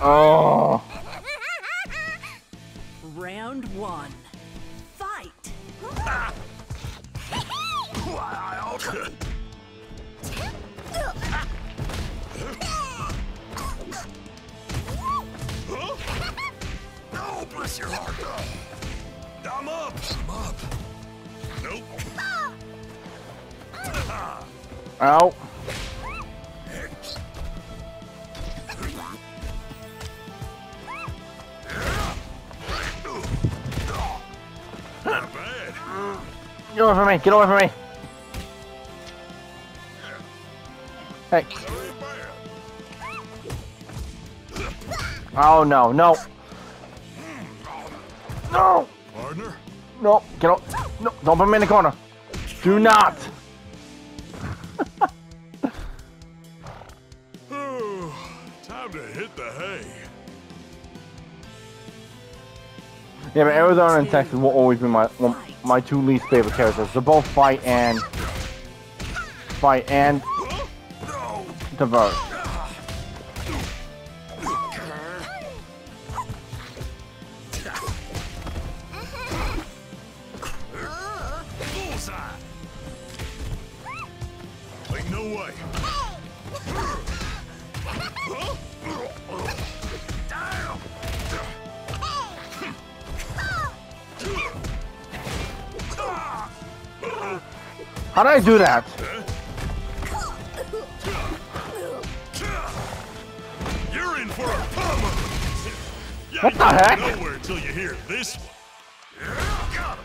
Oh. Round one. Fight. Wild. No, bless your heart. I'm up. I'm up. Nope. Ow. Get away from me. Get away from me. Hey. Oh, no. No. No. No. Get off. No. Don't put me in the corner. Do not. Time to hit the hay. Yeah, but Arizona and Texas will always be my my two least favorite characters. They're both fight and fight and No. diverse. Bullseye. No way. How did I do that? You're in for a What the heck? Nowhere until you hear this one. Got.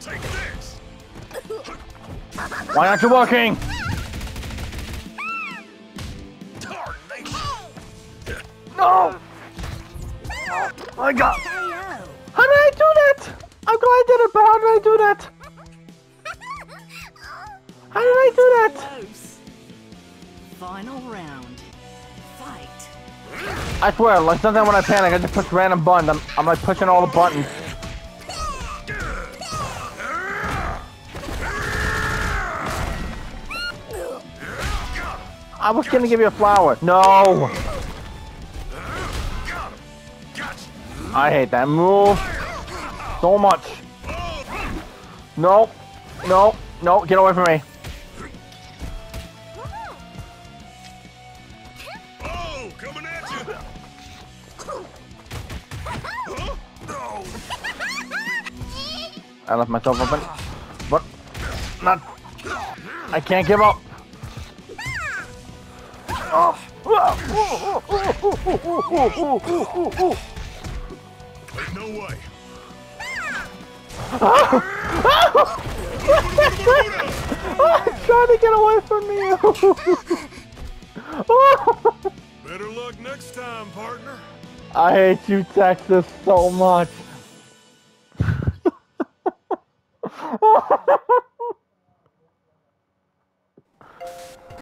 Take this. Why aren't you working? No. Oh I got. KO. How did I do that? I'm glad I did it, but how did I do that? Do that? Close. Final round. Fight. I swear, like sometimes when I panic, I just push random buttons. I'm, I'm like pushing all the buttons. I was gonna give you a flower. No. Got him. Gotcha. I hate that move so much. No. No. No. Get away from me. Coming at you. Huh? No. I left myself open. But not. I can't give up. Oh. No way. I'm trying to get away from you. luck next time, partner. I hate you, Texas, so much.